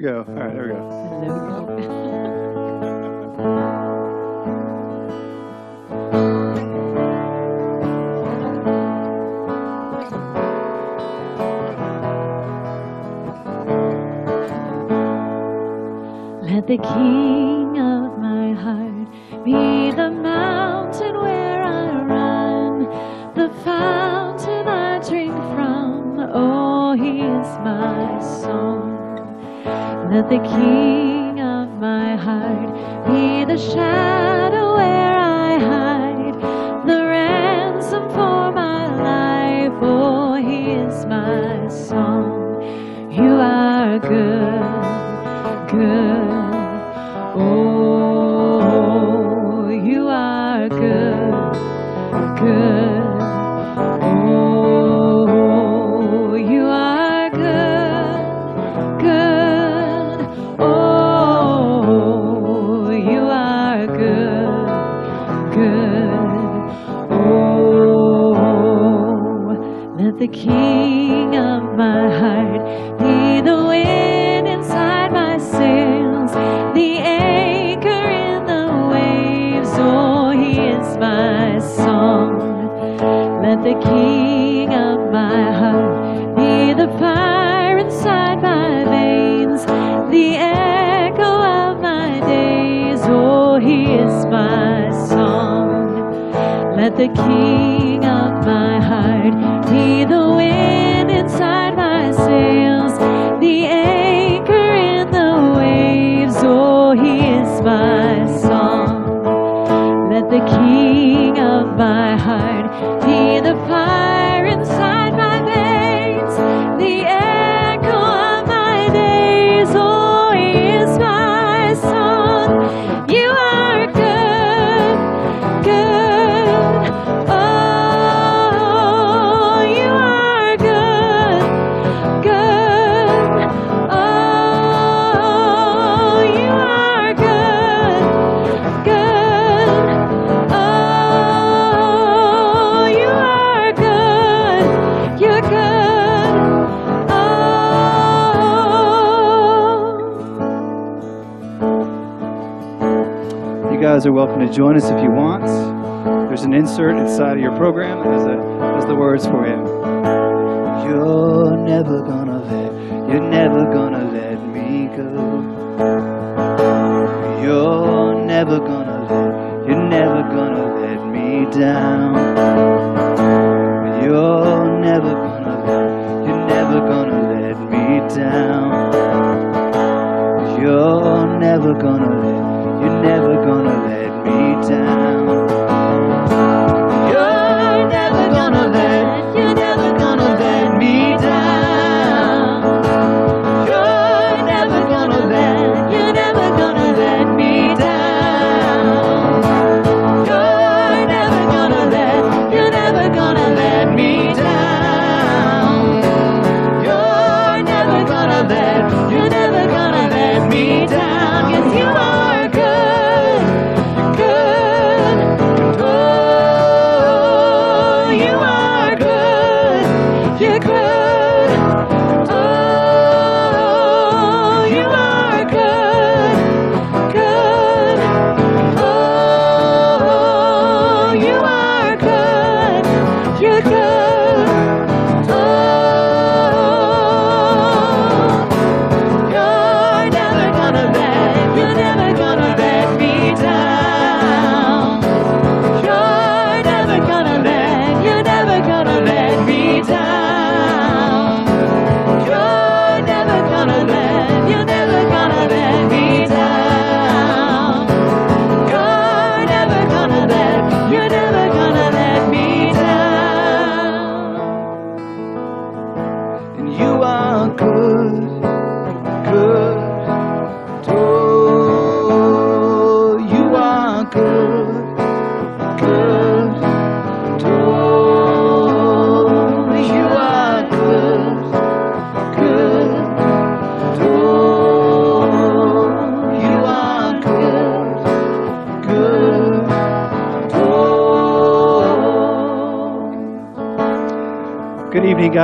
we go. All right, there we go. the key. guys are welcome to join us if you want. There's an insert inside of your program that has, has the words for you. You're never gonna let, you're never gonna let me go. You're never gonna let, you're never gonna let me down.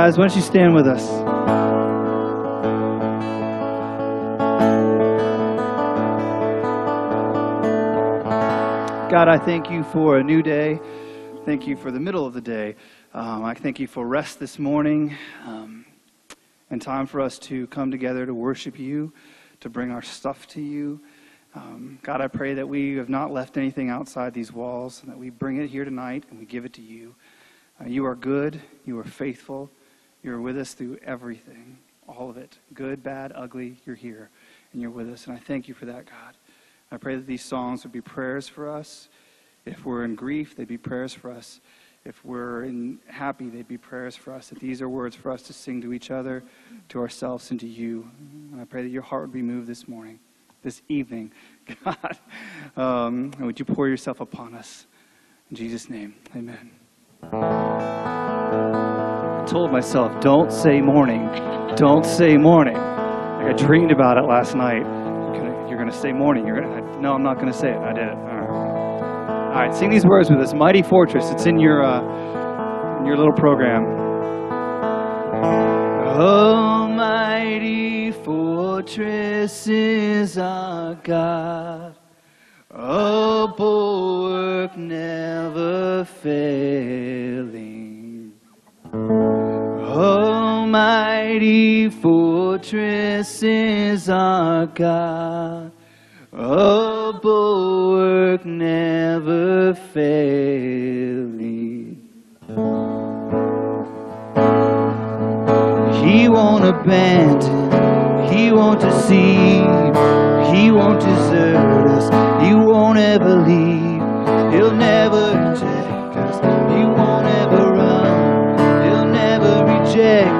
Guys. Why don't you stand with us? God, I thank you for a new day. Thank you for the middle of the day. Um, I thank you for rest this morning um, and time for us to come together to worship you, to bring our stuff to you. Um, God, I pray that we have not left anything outside these walls and that we bring it here tonight and we give it to you. Uh, you are good. You are faithful. You are with us through everything, all of it. Good, bad, ugly, you're here and you're with us. And I thank you for that, God. I pray that these songs would be prayers for us. If we're in grief, they'd be prayers for us. If we're in happy, they'd be prayers for us. That these are words for us to sing to each other, to ourselves, and to you. And I pray that your heart would be moved this morning, this evening, God. Um, and would you pour yourself upon us? In Jesus' name, amen. Told myself, don't say morning. Don't say morning. Like I dreamed about it last night. You're going to say morning. You're to, no, I'm not going to say it. I did it. All right. All right, sing these words with us. Mighty Fortress. It's in your, uh, in your little program. Almighty fortress is our God, a bulwark never failing. Almighty fortress is our God, a bulwark never failing. He won't abandon, He won't deceive, He won't desert us, He won't ever leave, never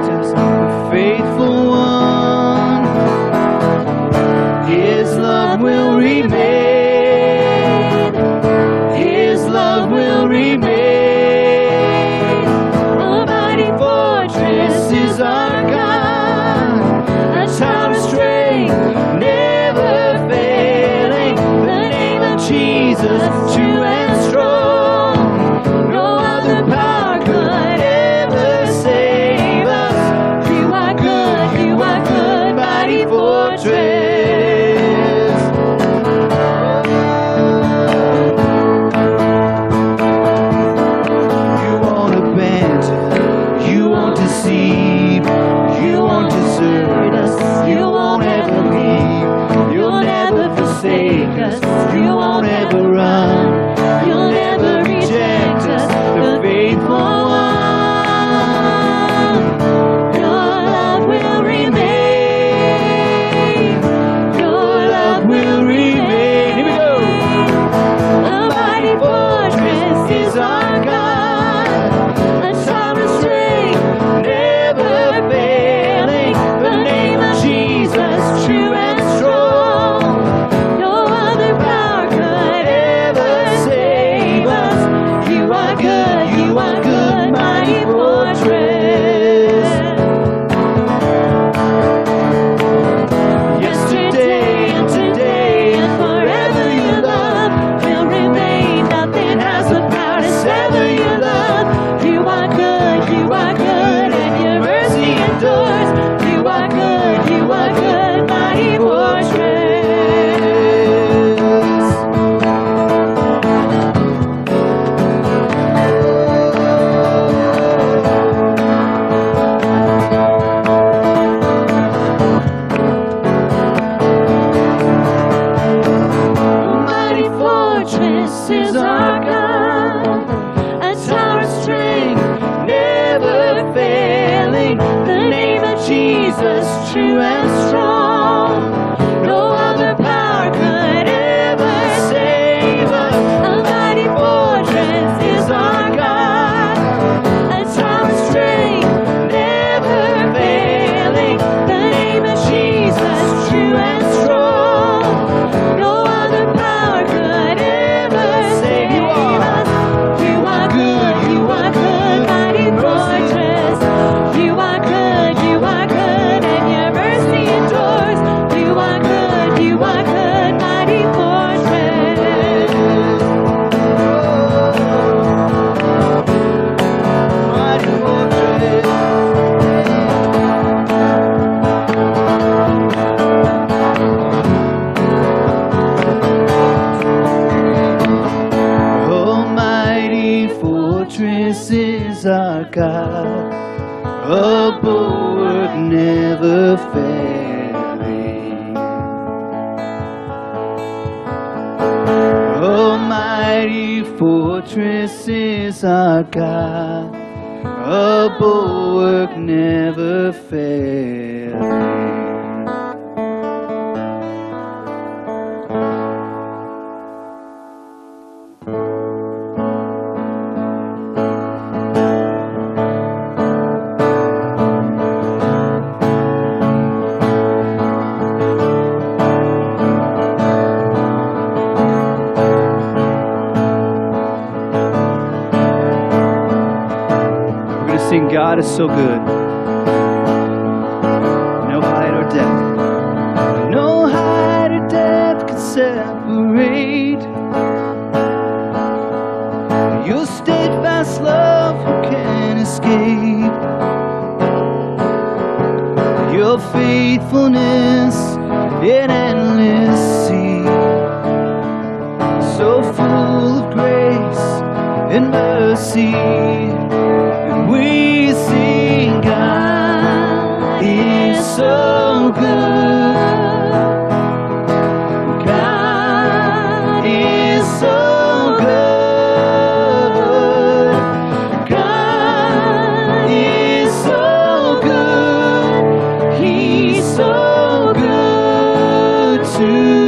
to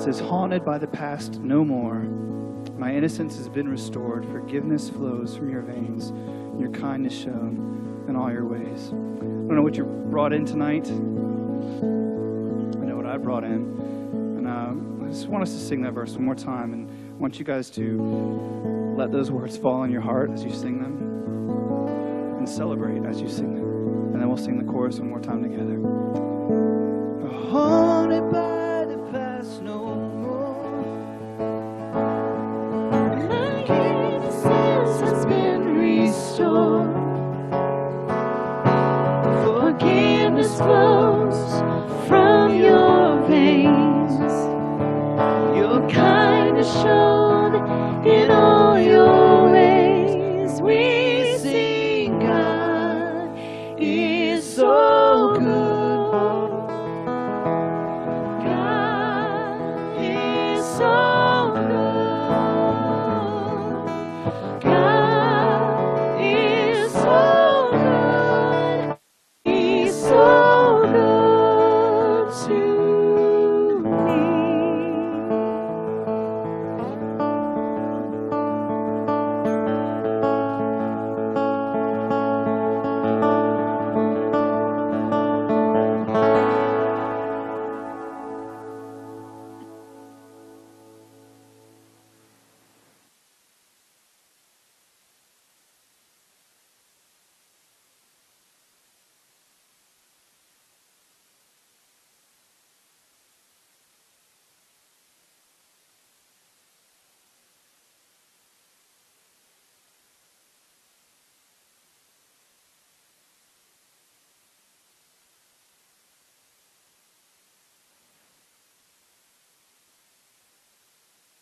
says, Haunted by the past no more. My innocence has been restored. Forgiveness flows from your veins. Your kindness shown in all your ways. I don't know what you brought in tonight. I know what I brought in. And uh, I just want us to sing that verse one more time. And I want you guys to let those words fall in your heart as you sing them and celebrate as you sing them. And then we'll sing the chorus one more time together. Haunted by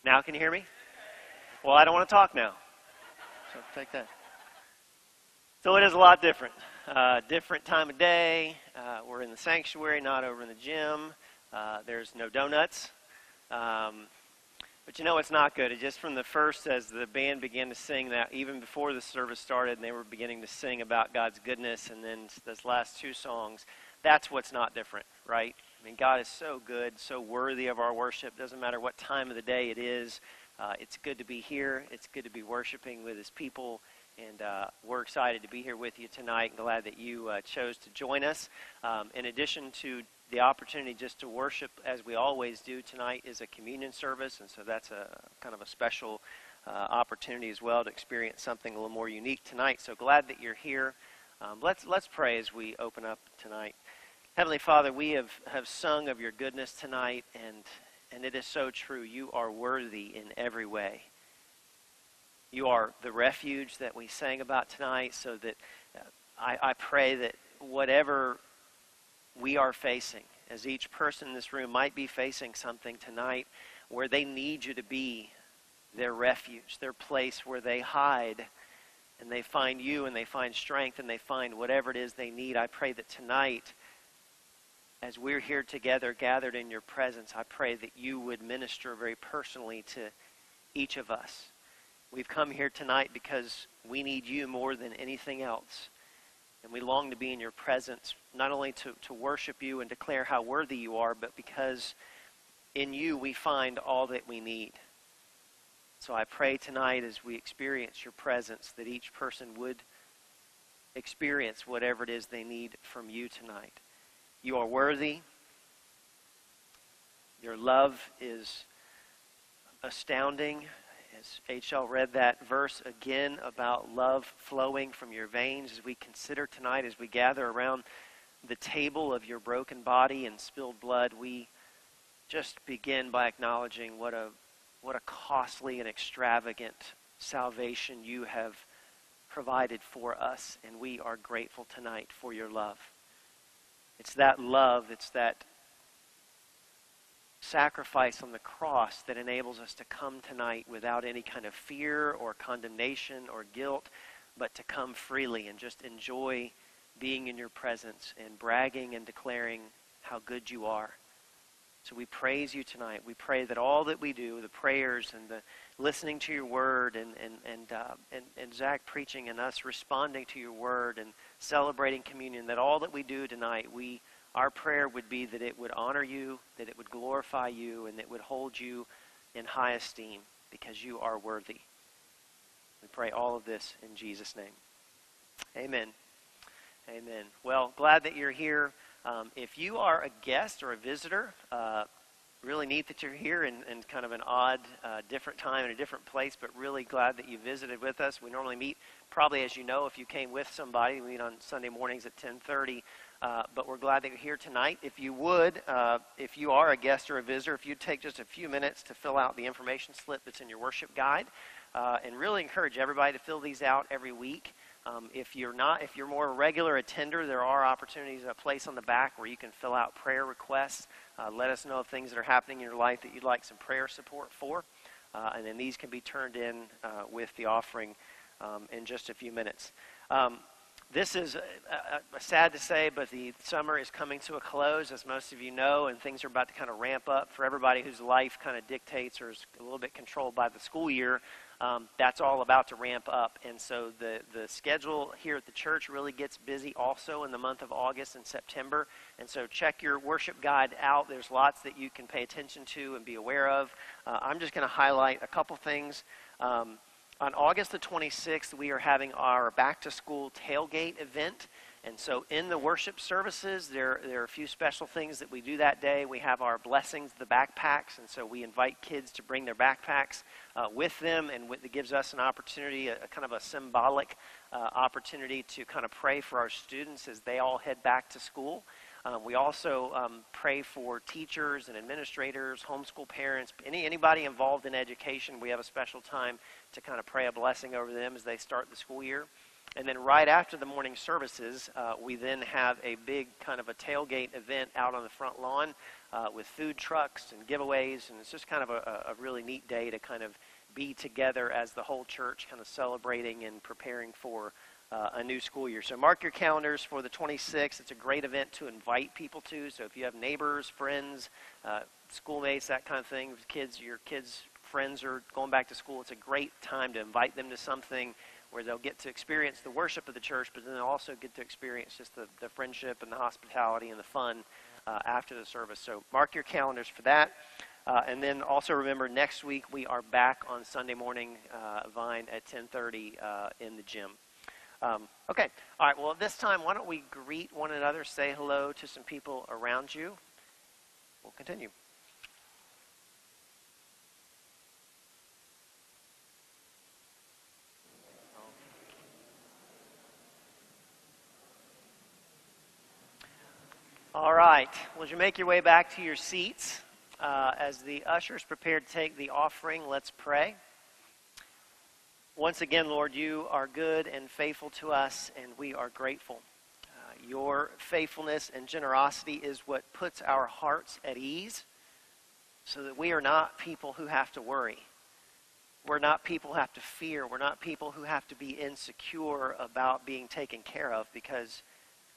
Now, can you hear me? Well, I don't want to talk now. So take that. So it is a lot different. Uh, different time of day. Uh, we're in the sanctuary, not over in the gym. Uh, there's no donuts. Um, but you know it's not good. It just from the first, as the band began to sing that, even before the service started, and they were beginning to sing about God's goodness, and then those last two songs, that's what's not different, right? I mean, God is so good, so worthy of our worship. Doesn't matter what time of the day it is. Uh, it's good to be here. It's good to be worshiping with His people. And uh, we're excited to be here with you tonight. And glad that you uh, chose to join us. Um, in addition to the opportunity just to worship as we always do tonight is a communion service. And so that's a kind of a special uh, opportunity as well to experience something a little more unique tonight. So glad that you're here. Um, let's, let's pray as we open up tonight. Heavenly Father, we have, have sung of your goodness tonight, and, and it is so true. You are worthy in every way. You are the refuge that we sang about tonight, so that uh, I, I pray that whatever we are facing, as each person in this room might be facing something tonight where they need you to be their refuge, their place where they hide and they find you and they find strength and they find whatever it is they need. I pray that tonight as we're here together, gathered in your presence, I pray that you would minister very personally to each of us. We've come here tonight because we need you more than anything else. And we long to be in your presence, not only to, to worship you and declare how worthy you are, but because in you we find all that we need. So I pray tonight as we experience your presence that each person would experience whatever it is they need from you tonight. You are worthy. Your love is astounding. As H.L. read that verse again about love flowing from your veins, as we consider tonight, as we gather around the table of your broken body and spilled blood, we just begin by acknowledging what a, what a costly and extravagant salvation you have provided for us, and we are grateful tonight for your love. It's that love, it's that sacrifice on the cross that enables us to come tonight without any kind of fear or condemnation or guilt, but to come freely and just enjoy being in your presence and bragging and declaring how good you are. So we praise you tonight. We pray that all that we do, the prayers and the listening to your word and, and, and, uh, and, and Zach preaching and us responding to your word and celebrating communion, that all that we do tonight, we our prayer would be that it would honor you, that it would glorify you, and that it would hold you in high esteem because you are worthy. We pray all of this in Jesus' name. Amen. Amen. Well, glad that you're here. Um, if you are a guest or a visitor, uh, really neat that you're here in, in kind of an odd, uh, different time in a different place, but really glad that you visited with us. We normally meet, probably as you know, if you came with somebody, we meet on Sunday mornings at 1030. Uh, but we're glad that you're here tonight. If you would, uh, if you are a guest or a visitor, if you'd take just a few minutes to fill out the information slip that's in your worship guide, uh, and really encourage everybody to fill these out every week. Um, if you're not, if you're more a regular attender, there are opportunities, at a place on the back where you can fill out prayer requests. Uh, let us know of things that are happening in your life that you'd like some prayer support for, uh, and then these can be turned in uh, with the offering um, in just a few minutes. Um, this is uh, uh, uh, sad to say, but the summer is coming to a close, as most of you know, and things are about to kind of ramp up for everybody whose life kind of dictates or is a little bit controlled by the school year. Um, that's all about to ramp up. And so the, the schedule here at the church really gets busy also in the month of August and September. And so check your worship guide out. There's lots that you can pay attention to and be aware of. Uh, I'm just going to highlight a couple things. Um, on August the 26th, we are having our back to school tailgate event. And so in the worship services, there, there are a few special things that we do that day. We have our blessings, the backpacks, and so we invite kids to bring their backpacks uh, with them, and it gives us an opportunity, a, a kind of a symbolic uh, opportunity to kind of pray for our students as they all head back to school. Um, we also um, pray for teachers and administrators, homeschool parents, any, anybody involved in education. We have a special time to kind of pray a blessing over them as they start the school year. And then right after the morning services, uh, we then have a big kind of a tailgate event out on the front lawn uh, with food trucks and giveaways. And it's just kind of a, a really neat day to kind of be together as the whole church kind of celebrating and preparing for uh, a new school year. So mark your calendars for the 26th. It's a great event to invite people to. So if you have neighbors, friends, uh, schoolmates, that kind of thing, kids, your kids' friends are going back to school, it's a great time to invite them to something where they'll get to experience the worship of the church, but then they'll also get to experience just the, the friendship and the hospitality and the fun uh, after the service. So mark your calendars for that. Uh, and then also remember, next week we are back on Sunday morning, uh, Vine at 10:30 uh, in the gym. Um, okay, all right. Well, this time, why don't we greet one another, say hello to some people around you. We'll continue. All right. Well, as you make your way back to your seats, uh, as the ushers prepare to take the offering, let's pray. Once again, Lord, you are good and faithful to us, and we are grateful. Uh, your faithfulness and generosity is what puts our hearts at ease so that we are not people who have to worry. We're not people who have to fear. We're not people who have to be insecure about being taken care of because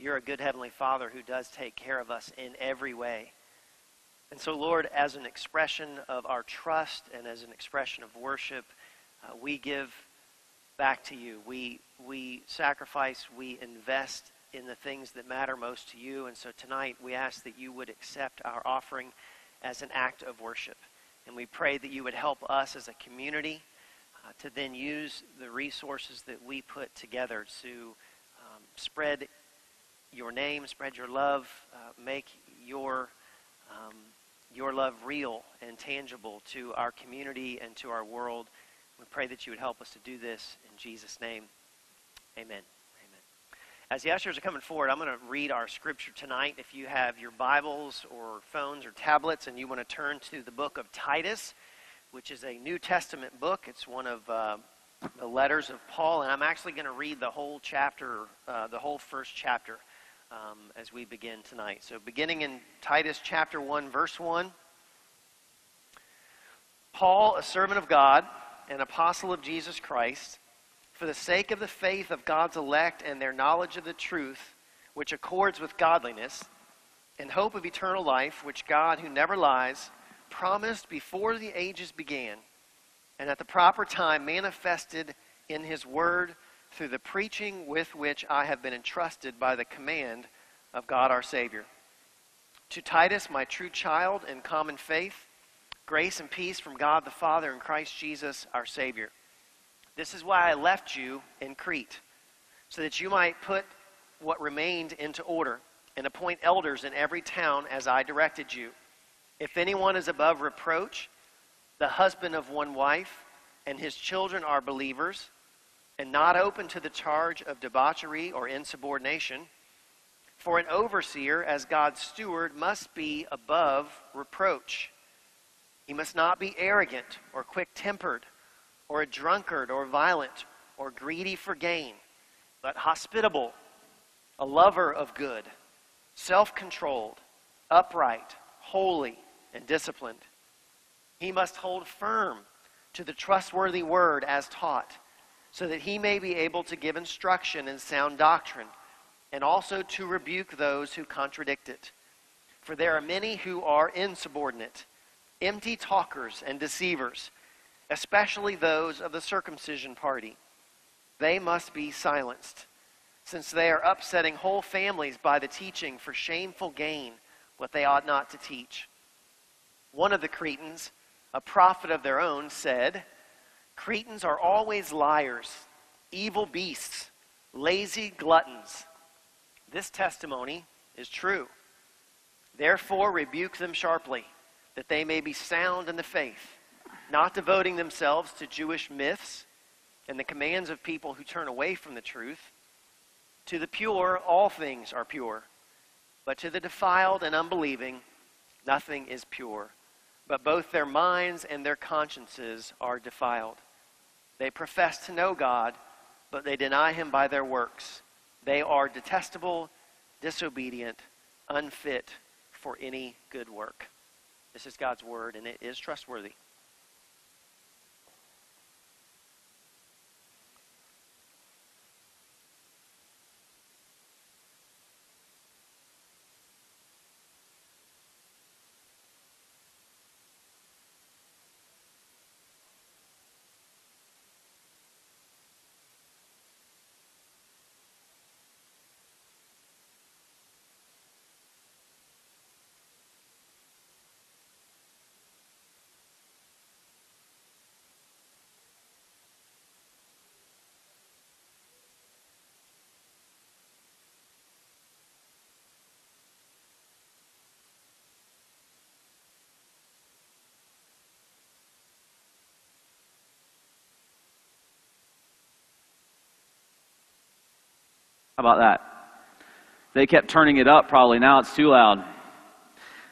you're a good Heavenly Father who does take care of us in every way. And so, Lord, as an expression of our trust and as an expression of worship, uh, we give back to you. We, we sacrifice, we invest in the things that matter most to you. And so tonight we ask that you would accept our offering as an act of worship. And we pray that you would help us as a community uh, to then use the resources that we put together to um, spread your name, spread your love, uh, make your, um, your love real and tangible to our community and to our world. We pray that you would help us to do this in Jesus' name. Amen. Amen. As the ushers are coming forward, I'm going to read our scripture tonight. If you have your Bibles or phones or tablets and you want to turn to the book of Titus, which is a New Testament book, it's one of uh, the letters of Paul, and I'm actually going to read the whole chapter, uh, the whole first chapter um, as we begin tonight. So, beginning in Titus chapter 1, verse 1. Paul, a servant of God, an apostle of Jesus Christ, for the sake of the faith of God's elect and their knowledge of the truth, which accords with godliness, and hope of eternal life, which God, who never lies, promised before the ages began, and at the proper time manifested in his word through the preaching with which I have been entrusted by the command of God our Savior. To Titus, my true child in common faith, grace and peace from God the Father and Christ Jesus our Savior. This is why I left you in Crete, so that you might put what remained into order and appoint elders in every town as I directed you. If anyone is above reproach, the husband of one wife, and his children are believers, and not open to the charge of debauchery or insubordination, for an overseer, as God's steward, must be above reproach. He must not be arrogant or quick tempered, or a drunkard or violent, or greedy for gain, but hospitable, a lover of good, self controlled, upright, holy, and disciplined. He must hold firm to the trustworthy word as taught, so that he may be able to give instruction in sound doctrine and also to rebuke those who contradict it. For there are many who are insubordinate, empty talkers and deceivers, especially those of the circumcision party. They must be silenced, since they are upsetting whole families by the teaching for shameful gain what they ought not to teach. One of the Cretans, a prophet of their own, said, Cretans are always liars, evil beasts, lazy gluttons this testimony is true. Therefore, rebuke them sharply, that they may be sound in the faith, not devoting themselves to Jewish myths and the commands of people who turn away from the truth. To the pure, all things are pure, but to the defiled and unbelieving, nothing is pure. But both their minds and their consciences are defiled. They profess to know God, but they deny him by their works. They are detestable, disobedient, unfit for any good work. This is God's word, and it is trustworthy. How about that? They kept turning it up, probably. Now it's too loud.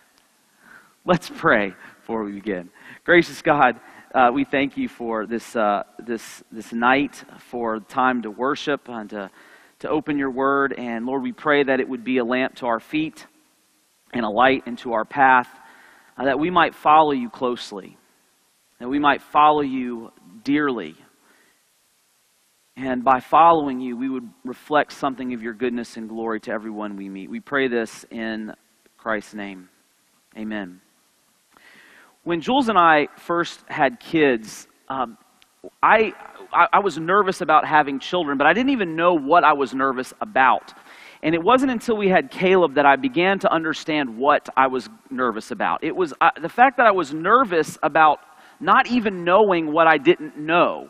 Let's pray before we begin. Gracious God, uh, we thank you for this, uh, this, this night, for time to worship and to, to open your word. And Lord, we pray that it would be a lamp to our feet and a light into our path, uh, that we might follow you closely, that we might follow you dearly. And by following you, we would reflect something of your goodness and glory to everyone we meet. We pray this in Christ's name. Amen. When Jules and I first had kids, um, I, I, I was nervous about having children, but I didn't even know what I was nervous about. And it wasn't until we had Caleb that I began to understand what I was nervous about. It was uh, the fact that I was nervous about not even knowing what I didn't know.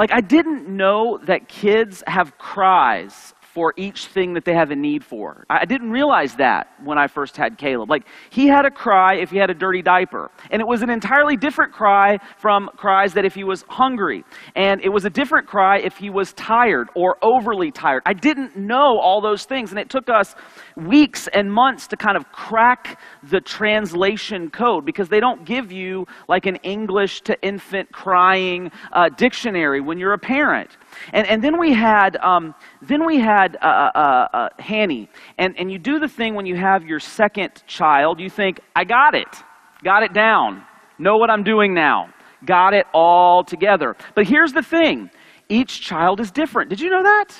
Like, I didn't know that kids have cries for each thing that they have a need for. I didn't realize that when I first had Caleb. Like, he had a cry if he had a dirty diaper. And it was an entirely different cry from cries that if he was hungry. And it was a different cry if he was tired or overly tired. I didn't know all those things. And it took us weeks and months to kind of crack the translation code because they don't give you like an English to infant crying uh, dictionary when you're a parent. And, and then we had, um, then we had uh, uh, uh, uh, Hanny. And, and you do the thing when you have your second child, you think, I got it, got it down, know what I'm doing now, got it all together. But here's the thing each child is different. Did you know that?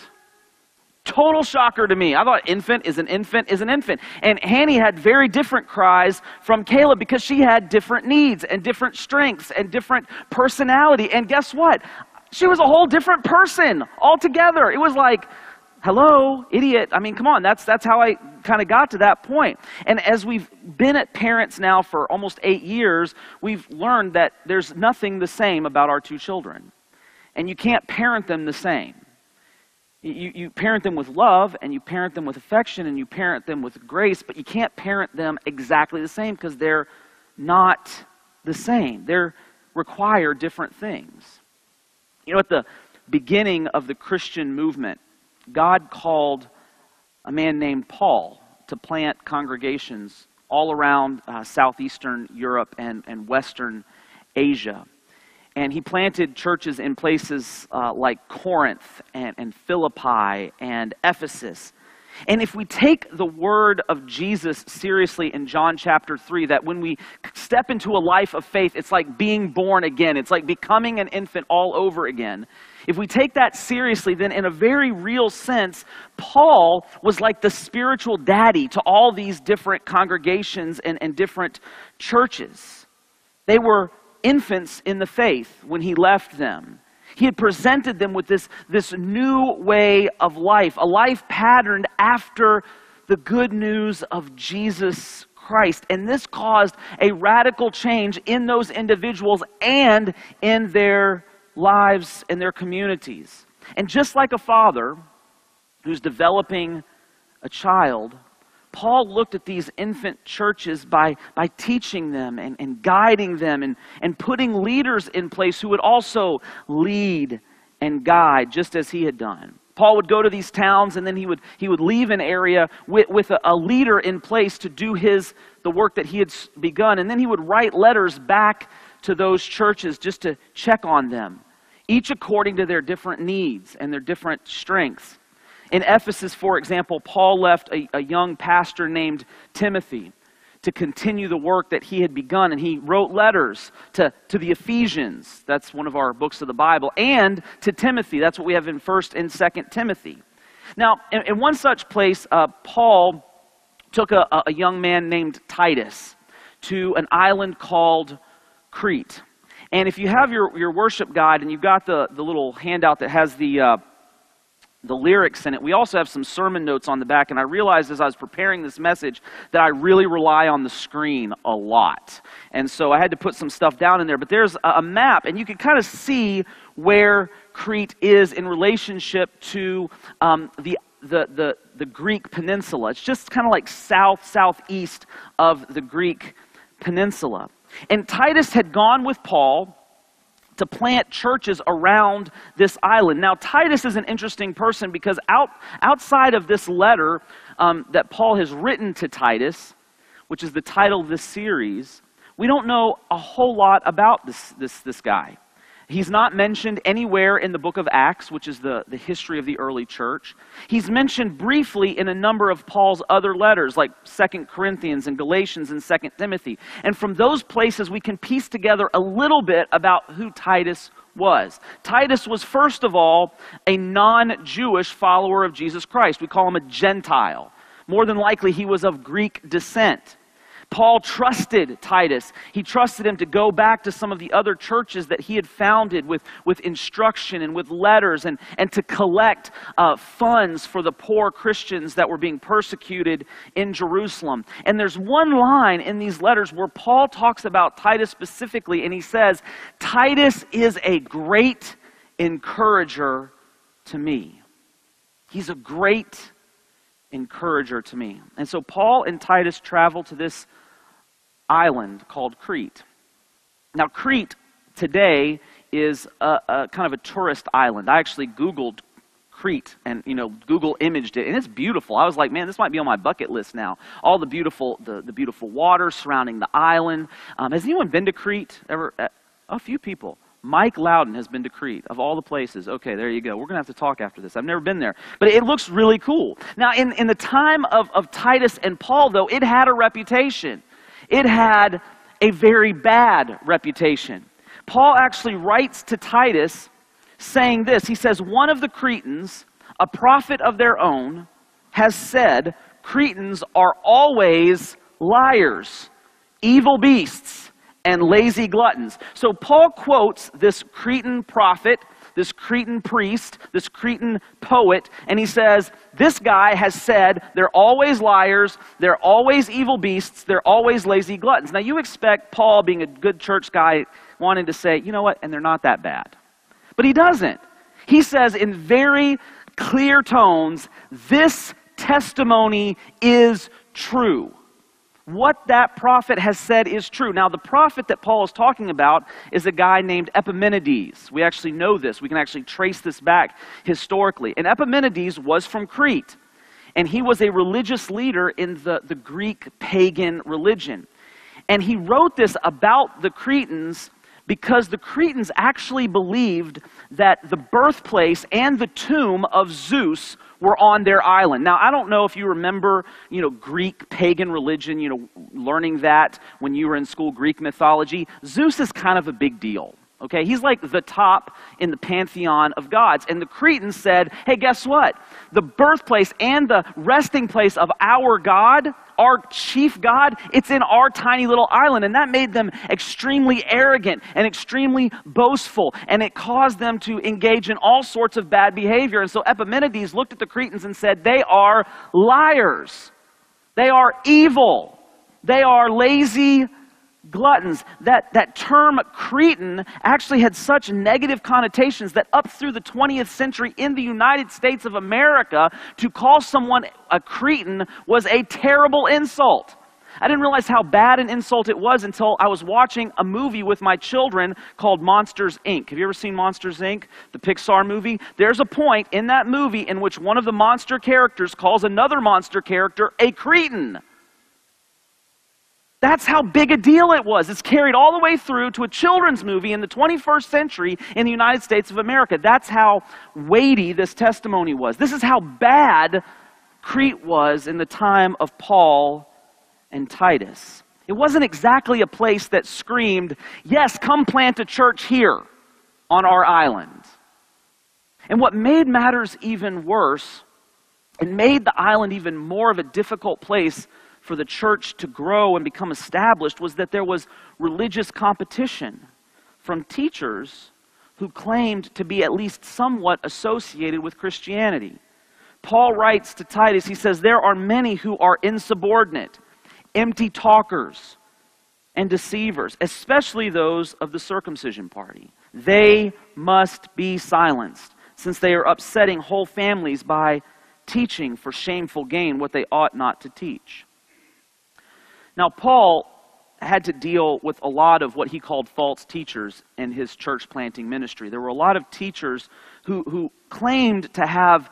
Total shocker to me. I thought infant is an infant is an infant. And Hanny had very different cries from Caleb because she had different needs and different strengths and different personality. And guess what? She was a whole different person altogether. It was like, hello, idiot. I mean, come on, that's, that's how I kind of got to that point. And as we've been at parents now for almost eight years, we've learned that there's nothing the same about our two children. And you can't parent them the same. You, you parent them with love, and you parent them with affection, and you parent them with grace, but you can't parent them exactly the same because they're not the same. They require different things. You know, at the beginning of the Christian movement, God called a man named Paul to plant congregations all around uh, southeastern Europe and, and western Asia. And he planted churches in places uh, like Corinth and, and Philippi and Ephesus. And if we take the word of Jesus seriously in John chapter 3, that when we step into a life of faith, it's like being born again, it's like becoming an infant all over again. If we take that seriously, then in a very real sense, Paul was like the spiritual daddy to all these different congregations and, and different churches. They were infants in the faith when he left them. He had presented them with this, this new way of life, a life patterned after the good news of Jesus Christ. And this caused a radical change in those individuals and in their lives and their communities. And just like a father who's developing a child, Paul looked at these infant churches by, by teaching them and, and guiding them and, and putting leaders in place who would also lead and guide just as he had done. Paul would go to these towns and then he would, he would leave an area with, with a, a leader in place to do his, the work that he had begun. And then he would write letters back to those churches just to check on them, each according to their different needs and their different strengths. In Ephesus, for example, Paul left a, a, young pastor named Timothy to continue the work that he had begun, and he wrote letters to, to the Ephesians. That's one of our books of the Bible, and to Timothy. That's what we have in 1st and 2nd Timothy. Now, in, in one such place, uh, Paul took a, a young man named Titus to an island called Crete. And if you have your, your worship guide and you've got the, the little handout that has the uh, the lyrics in it. We also have some sermon notes on the back, and I realized as I was preparing this message that I really rely on the screen a lot. And so I had to put some stuff down in there. But there's a map, and you can kind of see where Crete is in relationship to um, the, the, the, the Greek peninsula. It's just kind of like south, southeast of the Greek peninsula. And Titus had gone with Paul to plant churches around this island. Now, Titus is an interesting person because out, outside of this letter um, that Paul has written to Titus, which is the title of this series, we don't know a whole lot about this, this, this guy. He's not mentioned anywhere in the book of Acts, which is the, the history of the early church. He's mentioned briefly in a number of Paul's other letters, like Second Corinthians and Galatians and Second Timothy. And from those places, we can piece together a little bit about who Titus was. Titus was, first of all, a non Jewish follower of Jesus Christ. We call him a Gentile. More than likely, he was of Greek descent. Paul trusted Titus. He trusted him to go back to some of the other churches that he had founded with, with instruction and with letters and, and to collect uh, funds for the poor Christians that were being persecuted in Jerusalem. And there's one line in these letters where Paul talks about Titus specifically, and he says, Titus is a great encourager to me. He's a great encourager to me. And so Paul and Titus travel to this island called Crete. Now, Crete today is a, a kind of a tourist island. I actually Googled Crete and you know Google imaged it and it's beautiful. I was like, man, this might be on my bucket list now. All the beautiful the, the beautiful water surrounding the island. Um, has anyone been to Crete ever? Uh, a few people. Mike Loudon has been to Crete, of all the places. Okay, there you go. We're going to have to talk after this. I've never been there. But it looks really cool. Now, in, in the time of, of Titus and Paul, though, it had a reputation it had a very bad reputation. Paul actually writes to Titus saying this He says, One of the Cretans, a prophet of their own, has said, Cretans are always liars, evil beasts, and lazy gluttons. So Paul quotes this Cretan prophet this Cretan priest, this Cretan poet, and he says, This guy has said they're always liars, they're always evil beasts, they're always lazy gluttons. Now, you expect Paul, being a good church guy, wanting to say, You know what? And they're not that bad. But he doesn't. He says in very clear tones, This testimony is true what that prophet has said is true. Now, the prophet that Paul is talking about is a guy named Epimenides. We actually know this. We can actually trace this back historically. And Epimenides was from Crete, and he was a religious leader in the, the Greek pagan religion. And he wrote this about the Cretans because the Cretans actually believed that the birthplace and the tomb of Zeus were on their island. Now, I don't know if you remember, you know, Greek pagan religion, you know, learning that when you were in school, Greek mythology. Zeus is kind of a big deal. Okay, he's like the top in the pantheon of gods. And the Cretans said, hey, guess what? The birthplace and the resting place of our God, our chief God, it's in our tiny little island. And that made them extremely arrogant and extremely boastful. And it caused them to engage in all sorts of bad behavior. And so Epimenides looked at the Cretans and said, they are liars. They are evil. They are lazy gluttons. That, that term Cretan actually had such negative connotations that up through the 20th century in the United States of America, to call someone a Cretan was a terrible insult. I didn't realize how bad an insult it was until I was watching a movie with my children called Monsters Inc. Have you ever seen Monsters Inc., the Pixar movie? There's a point in that movie in which one of the monster characters calls another monster character a cretin. That's how big a deal it was. It's carried all the way through to a children's movie in the 21st century in the United States of America. That's how weighty this testimony was. This is how bad Crete was in the time of Paul and Titus. It wasn't exactly a place that screamed, Yes, come plant a church here on our island. And what made matters even worse and made the island even more of a difficult place for the church to grow and become established was that there was religious competition from teachers who claimed to be at least somewhat associated with Christianity. Paul writes to Titus, he says, There are many who are insubordinate, empty talkers, and deceivers, especially those of the circumcision party. They must be silenced, since they are upsetting whole families by teaching for shameful gain what they ought not to teach. Now, Paul had to deal with a lot of what he called false teachers in his church planting ministry. There were a lot of teachers who, who claimed to have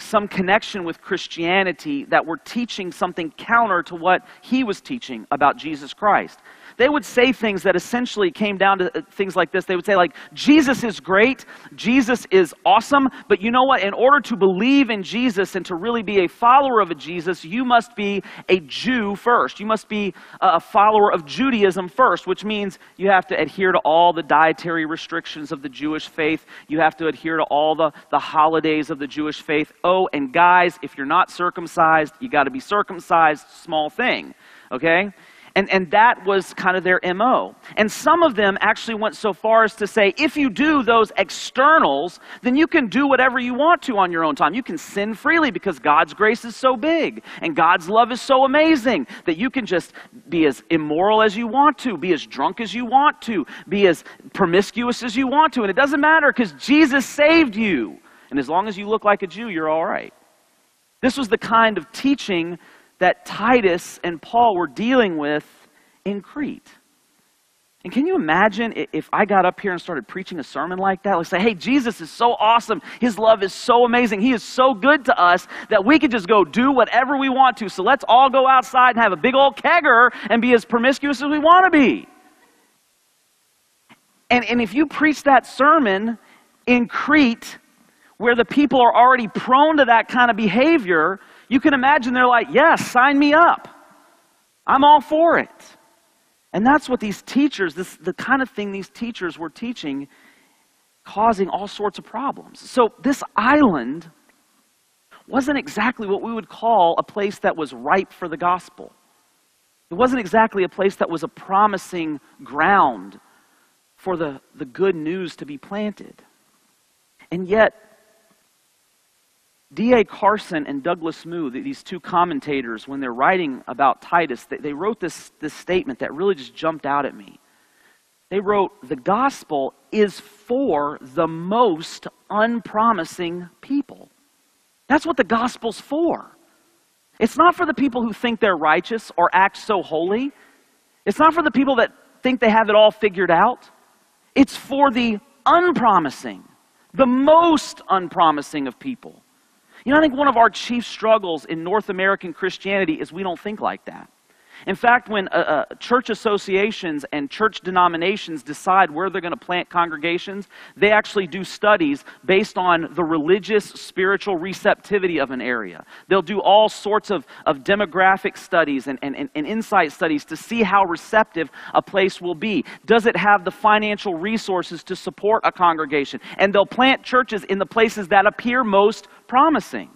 some connection with Christianity that were teaching something counter to what he was teaching about Jesus Christ they would say things that essentially came down to uh, things like this. They would say, like, Jesus is great, Jesus is awesome, but you know what? In order to believe in Jesus and to really be a follower of a Jesus, you must be a Jew first. You must be a follower of Judaism first, which means you have to adhere to all the dietary restrictions of the Jewish faith. You have to adhere to all the, the holidays of the Jewish faith. Oh, and guys, if you're not circumcised, you got to be circumcised. Small thing, okay? And, and that was kind of their MO. And some of them actually went so far as to say, if you do those externals, then you can do whatever you want to on your own time. You can sin freely because God's grace is so big and God's love is so amazing that you can just be as immoral as you want to, be as drunk as you want to, be as promiscuous as you want to. And it doesn't matter because Jesus saved you. And as long as you look like a Jew, you're all right. This was the kind of teaching that Titus and Paul were dealing with in Crete. And can you imagine if I got up here and started preaching a sermon like that? Like say, hey, Jesus is so awesome. His love is so amazing. He is so good to us that we could just go do whatever we want to. So let's all go outside and have a big old kegger and be as promiscuous as we want to be. And, and if you preach that sermon in Crete, where the people are already prone to that kind of behavior, you can imagine they're like, yes, sign me up. I'm all for it. And that's what these teachers, this, the kind of thing these teachers were teaching, causing all sorts of problems. So this island wasn't exactly what we would call a place that was ripe for the gospel. It wasn't exactly a place that was a promising ground for the, the good news to be planted. And yet, D.A. Carson and Douglas Moo, these two commentators, when they're writing about Titus, they, wrote this, this statement that really just jumped out at me. They wrote, The gospel is for the most unpromising people. That's what the gospel's for. It's not for the people who think they're righteous or act so holy. It's not for the people that think they have it all figured out. It's for the unpromising, the most unpromising of people. You know, I think one of our chief struggles in North American Christianity is we don't think like that. In fact, when uh, uh, church associations and church denominations decide where they're going to plant congregations, they actually do studies based on the religious, spiritual receptivity of an area. They'll do all sorts of, of demographic studies and, and, and insight studies to see how receptive a place will be. Does it have the financial resources to support a congregation? And they'll plant churches in the places that appear most promising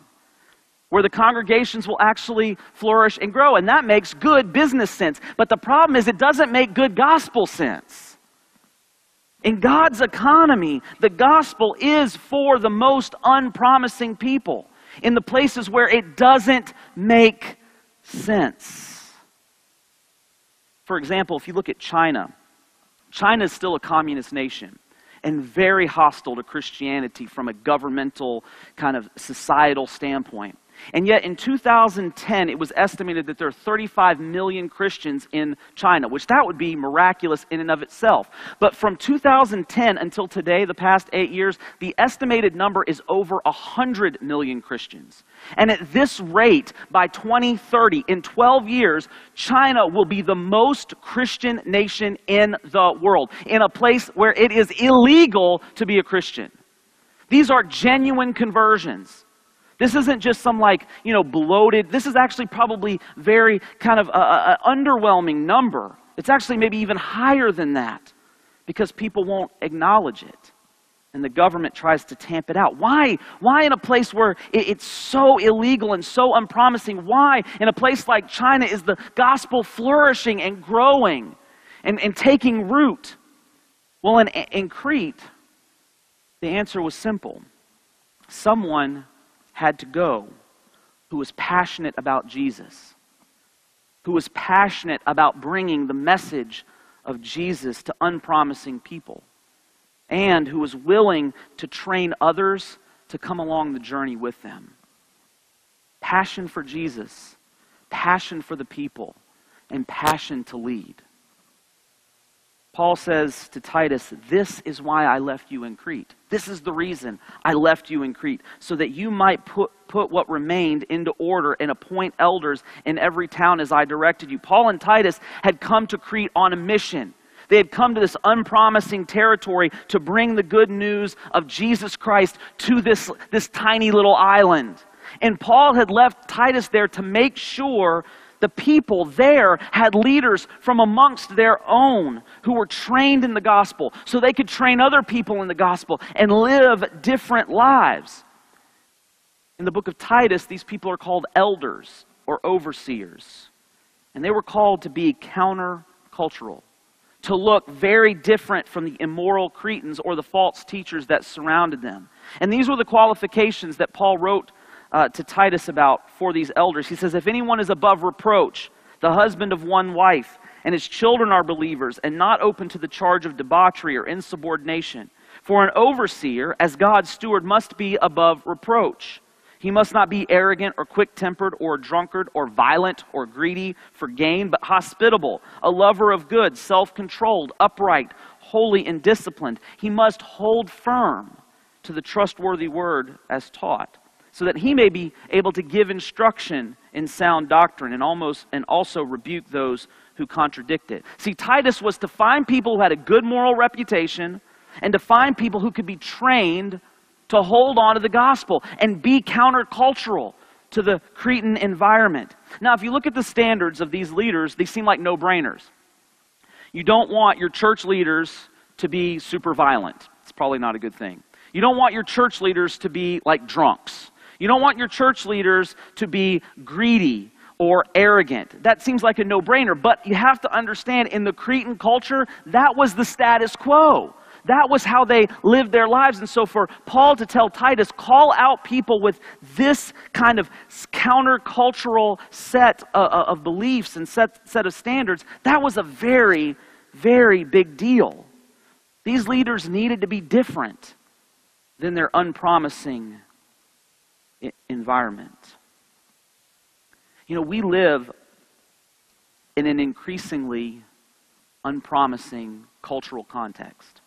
where the congregations will actually flourish and grow. And that makes good business sense. But the problem is, it doesn't make good gospel sense. In God's economy, the gospel is for the most unpromising people in the places where it doesn't make sense. For example, if you look at China, China is still a communist nation and very hostile to Christianity from a governmental kind of societal standpoint. And yet in 2010, it was estimated that there are 35 million Christians in China, which that would be miraculous in and of itself. But from 2010 until today, the past eight years, the estimated number is over 100 million Christians. And at this rate, by 2030, in 12 years, China will be the most Christian nation in the world, in a place where it is illegal to be a Christian. These are genuine conversions. This isn't just some like, you know, bloated. This is actually probably very kind of a, underwhelming number. It's actually maybe even higher than that because people won't acknowledge it. And the government tries to tamp it out. Why? Why in a place where it, it's so illegal and so unpromising? Why in a place like China is the gospel flourishing and growing and, and taking root? Well, in, in Crete, the answer was simple. Someone had to go who was passionate about Jesus, who was passionate about bringing the message of Jesus to unpromising people, and who was willing to train others to come along the journey with them. Passion for Jesus, passion for the people, and passion to lead. Paul says to Titus, This is why I left you in Crete. This is the reason I left you in Crete, so that you might put, put what remained into order and appoint elders in every town as I directed you. Paul and Titus had come to Crete on a mission. They had come to this unpromising territory to bring the good news of Jesus Christ to this, this tiny little island. And Paul had left Titus there to make sure the people there had leaders from amongst their own who were trained in the gospel so they could train other people in the gospel and live different lives. In the book of Titus, these people are called elders or overseers. And they were called to be countercultural, to look very different from the immoral Cretans or the false teachers that surrounded them. And these were the qualifications that Paul wrote uh, to Titus about for these elders. He says, If anyone is above reproach, the husband of one wife, and his children are believers, and not open to the charge of debauchery or insubordination. For an overseer, as God's steward, must be above reproach. He must not be arrogant or quick tempered or drunkard or violent or greedy for gain, but hospitable, a lover of good, self controlled, upright, holy, and disciplined. He must hold firm to the trustworthy word as taught so that he may be able to give instruction in sound doctrine and almost and also rebuke those who contradict it. See, Titus was to find people who had a good moral reputation and to find people who could be trained to hold on to the gospel and be countercultural to the Cretan environment. Now, if you look at the standards of these leaders, they seem like no brainers. You don't want your church leaders to be super violent. It's probably not a good thing. You don't want your church leaders to be like drunks. You don't want your church leaders to be greedy or arrogant. That seems like a no brainer, but you have to understand in the Cretan culture, that was the status quo. That was how they lived their lives. And so, for Paul to tell Titus, call out people with this kind of countercultural set uh, uh, of beliefs and set, set of standards, that was a very, very big deal. These leaders needed to be different than their unpromising environment. You know, we live in an increasingly unpromising cultural context.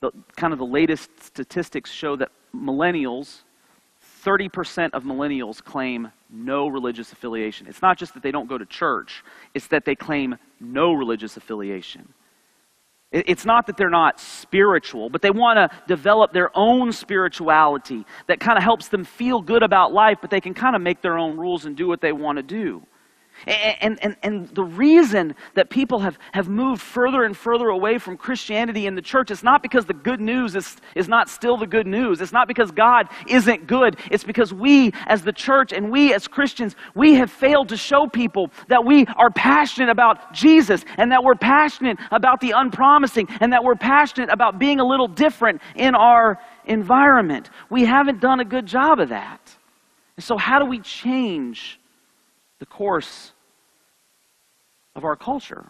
The, kind of the latest statistics show that millennials, 30% of millennials claim no religious affiliation. It's not just that they don't go to church, it's that they claim no religious affiliation. It's not that they're not spiritual, but they want to develop their own spirituality that kind of helps them feel good about life, but they can kind of make their own rules and do what they want to do. And, and, and the reason that people have, have moved further and further away from Christianity in the church is not because the good news is, is not still the good news. It's not because God isn't good. It's because we, as the church and we as Christians, we have failed to show people that we are passionate about Jesus and that we're passionate about the unpromising and that we're passionate about being a little different in our environment. We haven't done a good job of that. And so, how do we change? The course of our culture.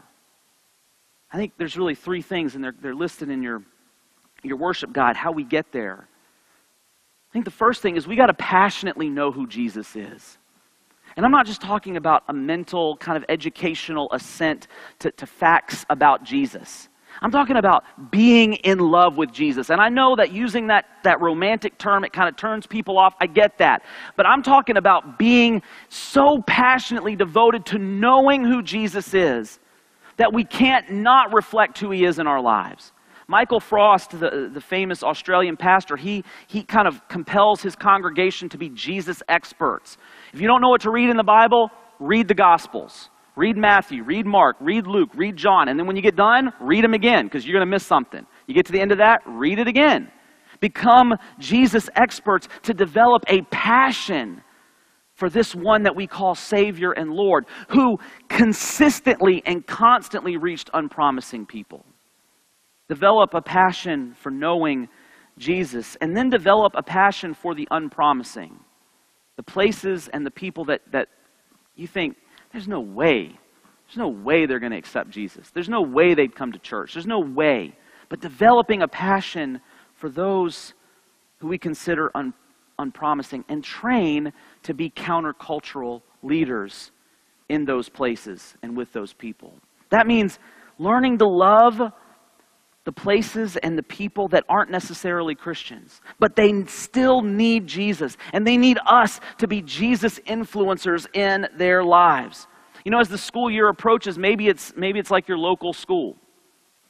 I think there's really three things, and they're, they're listed in your, your worship guide, how we get there. I think the first thing is we got to passionately know who Jesus is. And I'm not just talking about a mental, kind of educational assent to, to facts about Jesus. I'm talking about being in love with Jesus. And I know that using that, that romantic term, it kind of turns people off. I get that. But I'm talking about being so passionately devoted to knowing who Jesus is that we can't not reflect who he is in our lives. Michael Frost, the, the famous Australian pastor, he, he kind of compels his congregation to be Jesus experts. If you don't know what to read in the Bible, read the Gospels. Read Matthew, read Mark, read Luke, read John, and then when you get done, read them again because you're going to miss something. You get to the end of that, read it again. Become Jesus experts to develop a passion for this one that we call Savior and Lord, who consistently and constantly reached unpromising people. Develop a passion for knowing Jesus, and then develop a passion for the unpromising. The places and the people that, that you think, there's no way. There's no way they're going to accept Jesus. There's no way they'd come to church. There's no way. But developing a passion for those who we consider un, unpromising and train to be countercultural leaders in those places and with those people. That means learning to love the places and the people that aren't necessarily Christians, but they still need Jesus, and they need us to be Jesus influencers in their lives. You know, as the school year approaches, maybe it's, maybe it's like your local school,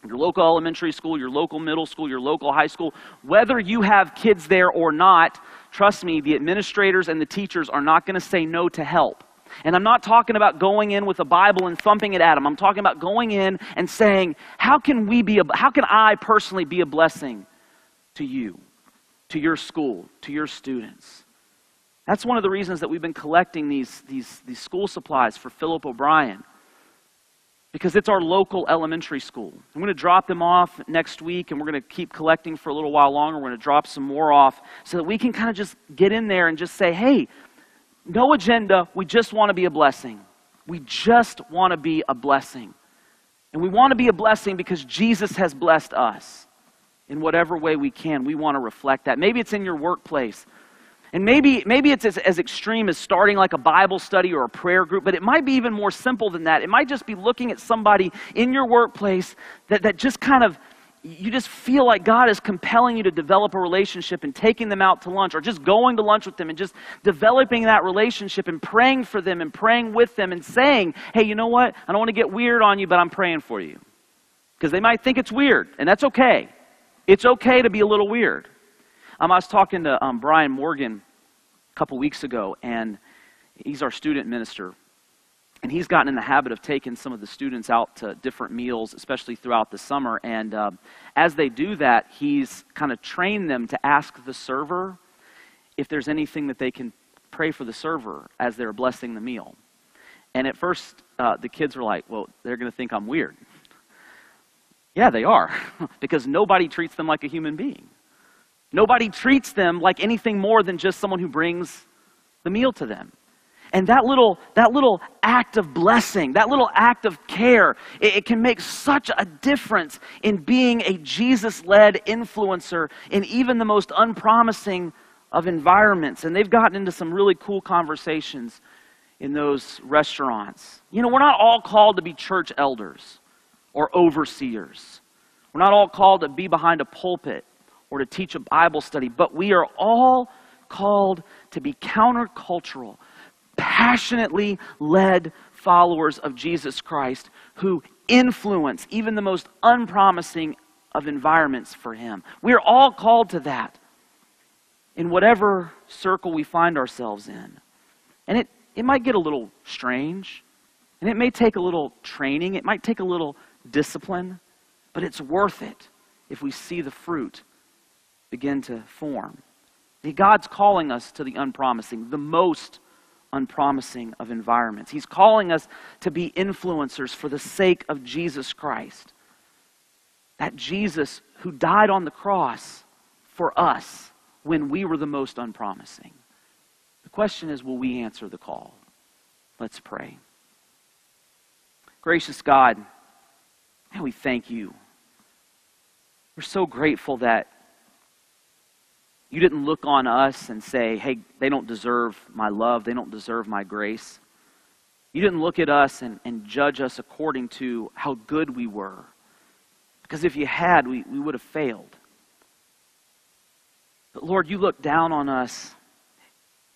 your local elementary school, your local middle school, your local high school. Whether you have kids there or not, trust me, the administrators and the teachers are not going to say no to help. And I'm not talking about going in with a Bible and thumping it at them. I'm talking about going in and saying, how can we be, a, how can I personally be a blessing to you, to your school, to your students? That's one of the reasons that we've been collecting these, these, these school supplies for Philip O'Brien. Because it's our local elementary school. I'm going to drop them off next week, and we're going to keep collecting for a little while longer. We're going to drop some more off so that we can kind of just get in there and just say, hey, no agenda. We just want to be a blessing. We just want to be a blessing. And we want to be a blessing because Jesus has blessed us in whatever way we can. We want to reflect that. Maybe it's in your workplace. And maybe, maybe it's as, as extreme as starting like a Bible study or a prayer group, but it might be even more simple than that. It might just be looking at somebody in your workplace that, that just kind of you just feel like God is compelling you to develop a relationship and taking them out to lunch or just going to lunch with them and just developing that relationship and praying for them and praying with them and saying, hey, you know what? I don't want to get weird on you, but I'm praying for you. Because they might think it's weird, and that's okay. It's okay to be a little weird. Um, I was talking to um, Brian Morgan a couple weeks ago, and he's our student minister and he's gotten in the habit of taking some of the students out to different meals, especially throughout the summer. And uh, as they do that, he's kind of trained them to ask the server if there's anything that they can pray for the server as they're blessing the meal. And at first, uh, the kids were like, well, they're going to think I'm weird. Yeah, they are, because nobody treats them like a human being. Nobody treats them like anything more than just someone who brings the meal to them. And that little, that little act of blessing, that little act of care, it, it can make such a difference in being a Jesus led influencer in even the most unpromising of environments. And they've gotten into some really cool conversations in those restaurants. You know, we're not all called to be church elders or overseers, we're not all called to be behind a pulpit or to teach a Bible study, but we are all called to be countercultural passionately led followers of Jesus Christ who influence even the most unpromising of environments for Him. We are all called to that in whatever circle we find ourselves in. And it, it might get a little strange, and it may take a little training, it might take a little discipline, but it's worth it if we see the fruit begin to form. God's calling us to the unpromising, the most unpromising of environments. He's calling us to be influencers for the sake of Jesus Christ. That Jesus who died on the cross for us when we were the most unpromising. The question is will we answer the call? Let's pray. Gracious God, and we thank you. We're so grateful that you didn't look on us and say, hey, they don't deserve my love, they don't deserve my grace. You didn't look at us and, and judge us according to how good we were. Because if you had, we, we would have failed. But Lord, you looked down on us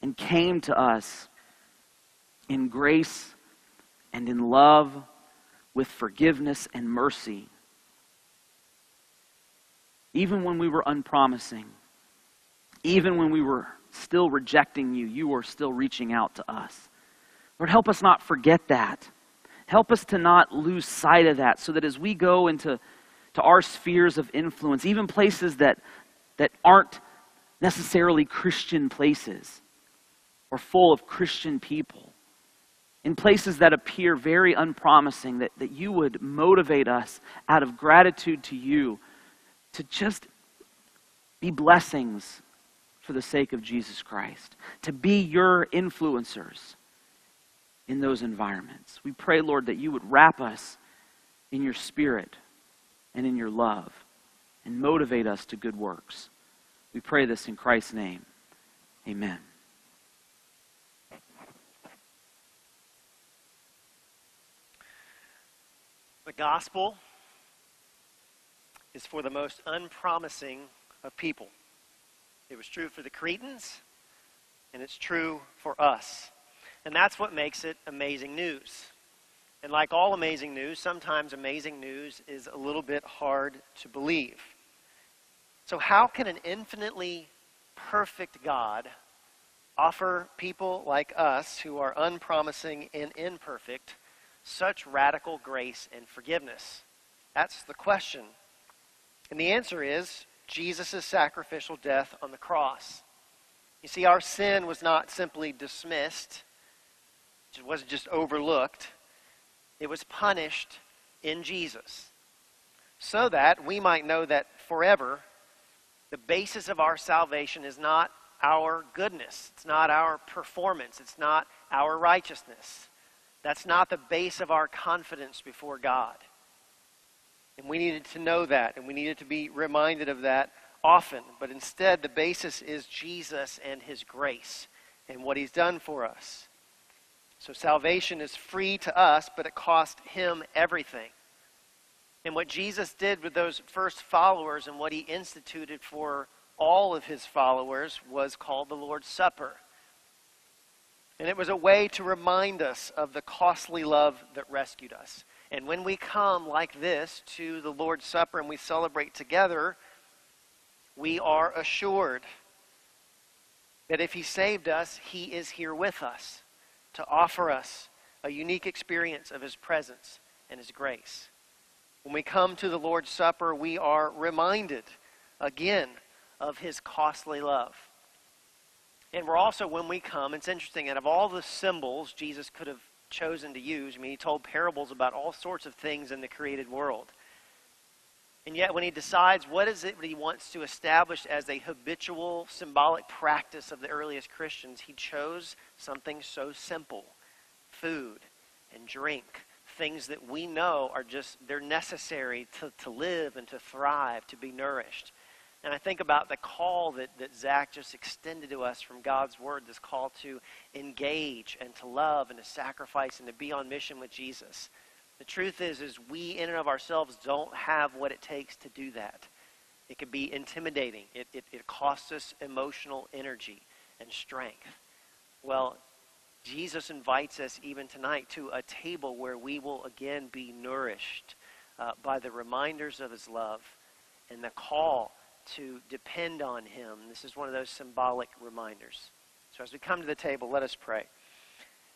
and came to us in grace and in love with forgiveness and mercy. Even when we were unpromising. Even when we were still rejecting you, you were still reaching out to us. Lord, help us not forget that. Help us to not lose sight of that so that as we go into to our spheres of influence, even places that, that aren't necessarily Christian places or full of Christian people, in places that appear very unpromising, that, that you would motivate us out of gratitude to you to just be blessings for the sake of Jesus Christ, to be your influencers in those environments. We pray, Lord, that you would wrap us in your spirit and in your love and motivate us to good works. We pray this in Christ's name. Amen. The gospel is for the most unpromising of people. It was true for the Cretans, and it's true for us. And that's what makes it amazing news. And like all amazing news, sometimes amazing news is a little bit hard to believe. So, how can an infinitely perfect God offer people like us, who are unpromising and imperfect, such radical grace and forgiveness? That's the question. And the answer is Jesus' sacrificial death on the cross. You see, our sin was not simply dismissed, it wasn't just overlooked, it was punished in Jesus. So that we might know that forever, the basis of our salvation is not our goodness, it's not our performance, it's not our righteousness. That's not the base of our confidence before God. And we needed to know that, and we needed to be reminded of that often. But instead, the basis is Jesus and his grace and what he's done for us. So salvation is free to us, but it cost him everything. And what Jesus did with those first followers and what he instituted for all of his followers was called the Lord's Supper. And it was a way to remind us of the costly love that rescued us. And when we come like this to the Lord's Supper and we celebrate together, we are assured that if He saved us, He is here with us to offer us a unique experience of His presence and His grace. When we come to the Lord's Supper, we are reminded again of His costly love. And we're also, when we come, it's interesting, out of all the symbols Jesus could have chosen to use. I mean, he told parables about all sorts of things in the created world. And yet, when he decides what is it that he wants to establish as a habitual, symbolic practice of the earliest Christians, he chose something so simple food and drink, things that we know are just, they're necessary to, to live and to thrive, to be nourished. And I think about the call that, that Zach just extended to us from God's Word this call to engage and to love and to sacrifice and to be on mission with Jesus. The truth is, is we in and of ourselves don't have what it takes to do that. It can be intimidating. It, it, it costs us emotional energy and strength. Well, Jesus invites us even tonight to a table where we will again be nourished uh, by the reminders of his love and the call to depend on him. This is one of those symbolic reminders. So as we come to the table, let us pray.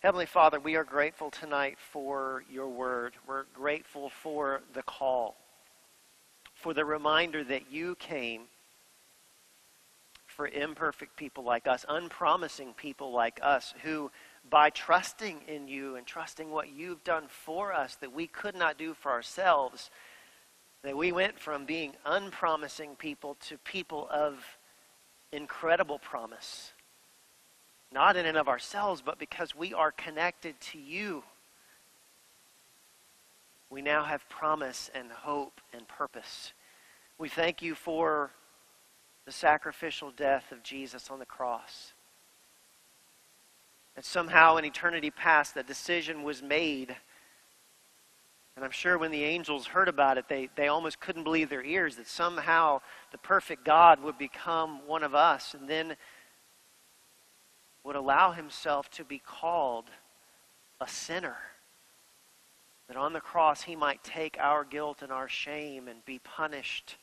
Heavenly Father, we are grateful tonight for your word. We're grateful for the call, for the reminder that you came for imperfect people like us, unpromising people like us, who by trusting in you and trusting what you've done for us that we could not do for ourselves, that we went from being unpromising people to people of incredible promise not in and of ourselves, but because we are connected to you. We now have promise and hope and purpose. We thank you for the sacrificial death of Jesus on the cross. That somehow in eternity past, that decision was made. And I'm sure when the angels heard about it, they, they almost couldn't believe their ears that somehow the perfect God would become one of us. And then would allow himself to be called a sinner. That on the cross he might take our guilt and our shame and be punished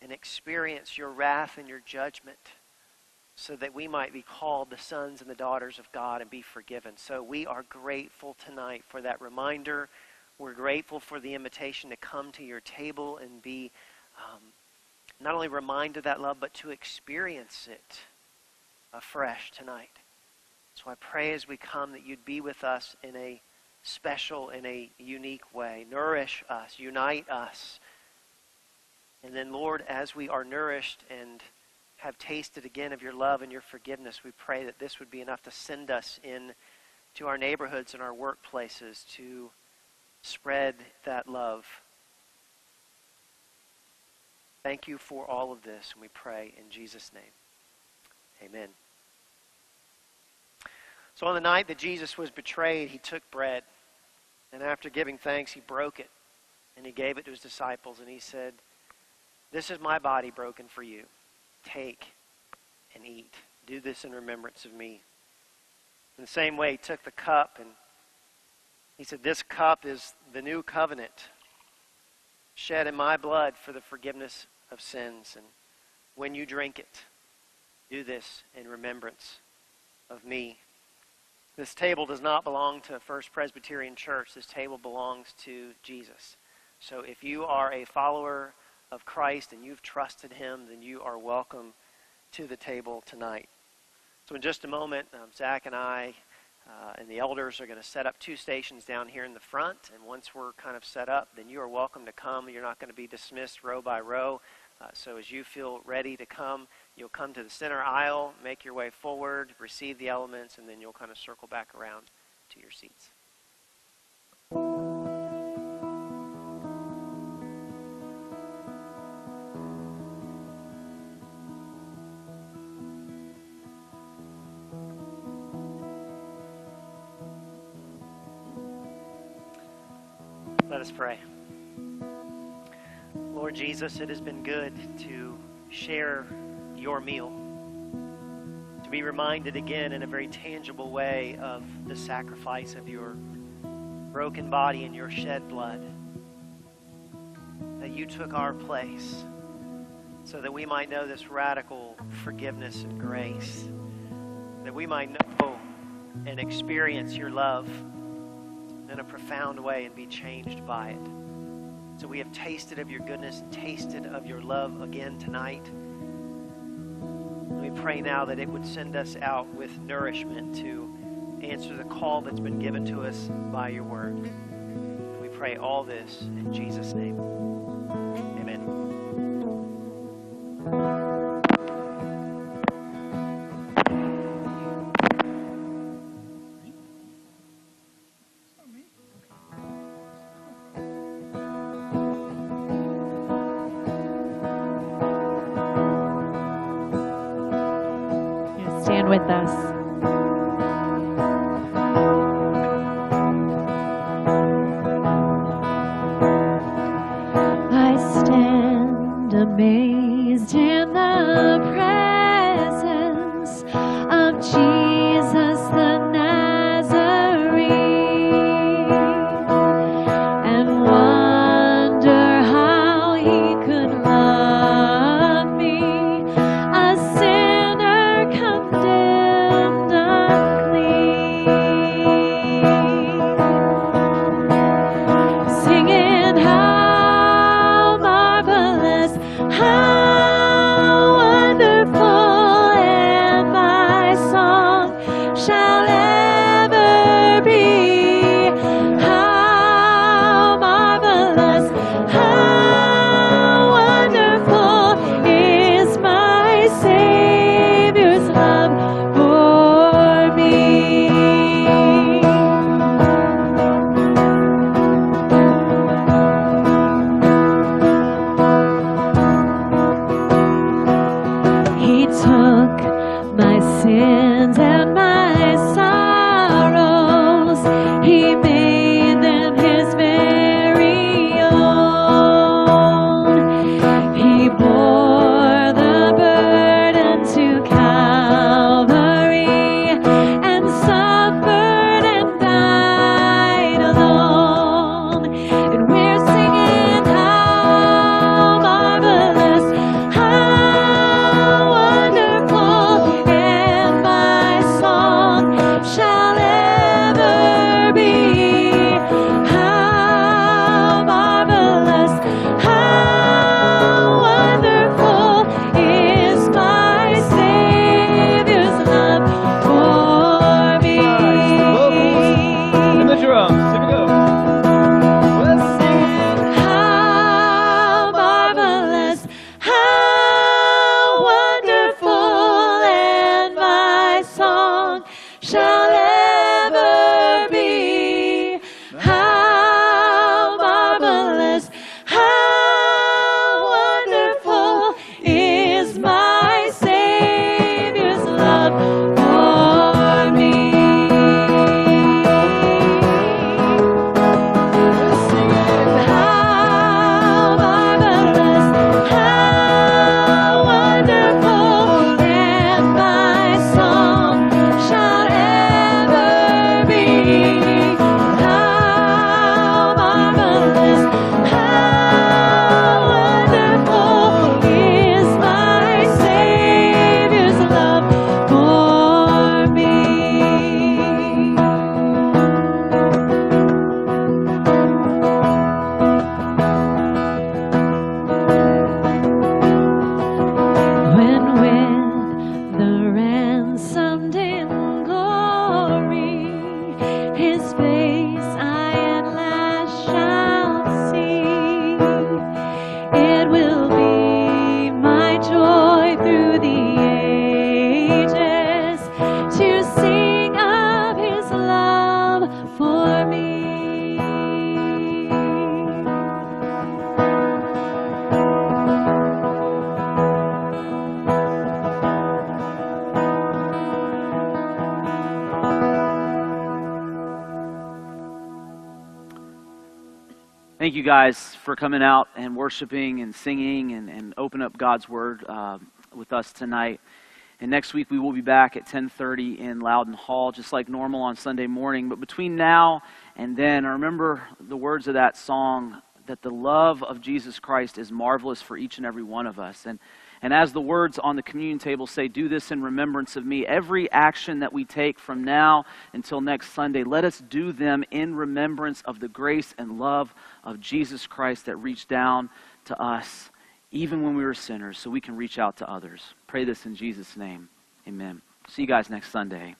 and experience your wrath and your judgment so that we might be called the sons and the daughters of God and be forgiven. So we are grateful tonight for that reminder. We're grateful for the invitation to come to your table and be um, not only reminded of that love, but to experience it afresh tonight. So I pray as we come that you'd be with us in a special, in a unique way. Nourish us, unite us. And then, Lord, as we are nourished and have tasted again of your love and your forgiveness, we pray that this would be enough to send us in to our neighborhoods and our workplaces to spread that love. Thank you for all of this, and we pray in Jesus' name. Amen. So on the night that Jesus was betrayed, he took bread. And after giving thanks, he broke it. And he gave it to his disciples. And he said, This is my body broken for you. Take and eat. Do this in remembrance of me. In the same way, he took the cup and he said, This cup is the new covenant shed in my blood for the forgiveness of sins. And when you drink it, do this in remembrance of me. This table does not belong to First Presbyterian Church. This table belongs to Jesus. So if you are a follower of Christ and you've trusted him, then you are welcome to the table tonight. So in just a moment, um, Zach and I uh, and the elders are going to set up two stations down here in the front. And once we're kind of set up, then you are welcome to come. You're not going to be dismissed row by row. Uh, so as you feel ready to come, You'll come to the center aisle, make your way forward, receive the elements, and then you'll kind of circle back around to your seats. Let us pray. Lord Jesus, it has been good to share your meal. To be reminded again in a very tangible way of the sacrifice of your broken body and your shed blood. That you took our place so that we might know this radical forgiveness and grace. That we might know and experience your love in a profound way and be changed by it. So we have tasted of your goodness and tasted of your love again tonight We pray now that it would send us out with nourishment to answer the call that's been given to us by your word. we pray all this in Jesus' name. Guys for coming out and worshiping and singing and, and open up God's Word uh, with us tonight. And next week we will be back at 10:30 in Loudon Hall, just like normal on Sunday morning. But between now and then, I remember the words of that song that the love of Jesus Christ is marvelous for each and every one of us. And and as the words on the communion table say, do this in remembrance of me. Every action that we take from now until next Sunday, let us do them in remembrance of the grace and love of Jesus Christ that reached down to us even when we were sinners so we can reach out to others. Pray this in Jesus' name. Amen. See you guys next Sunday.